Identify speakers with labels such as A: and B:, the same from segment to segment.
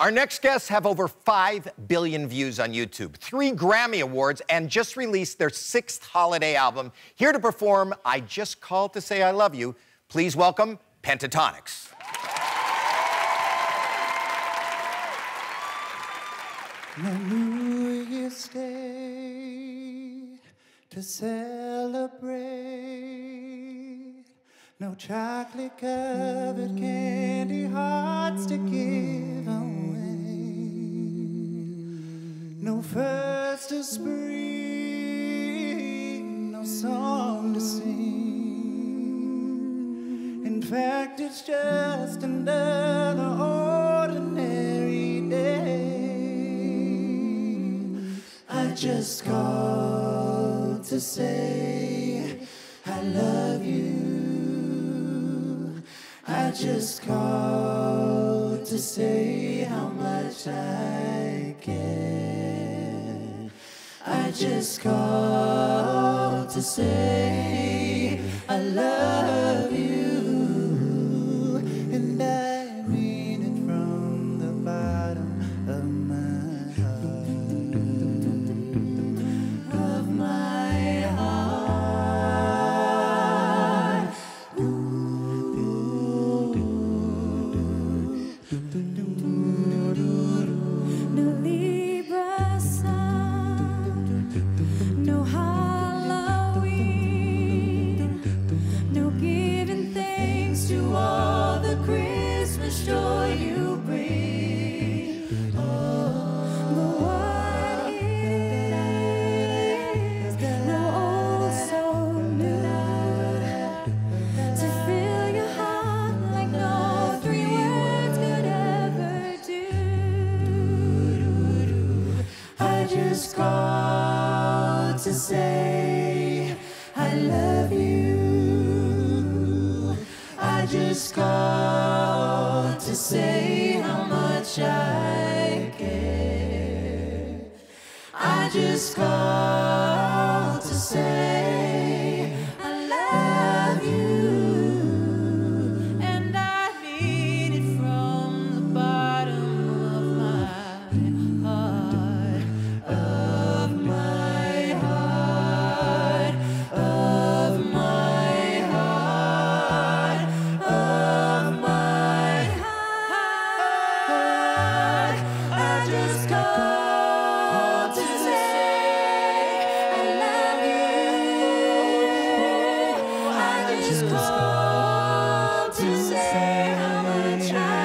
A: Our next guests have over 5 billion views on YouTube, three Grammy Awards, and just released their sixth holiday album. Here to perform I Just Called to Say I Love You, please welcome
B: Day to celebrate. No chocolate covered candy hearts to give first of spring, no song to sing. In fact, it's just another ordinary day. I just called to say I love you. I just called to say how much I care. Just called to say say I love you. I just called to say how much I care. I just called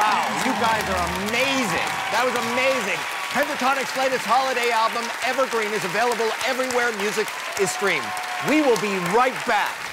A: Wow, you guys are amazing. That was amazing. Pentatonix's latest holiday album, Evergreen, is available everywhere music is streamed. We will be right back.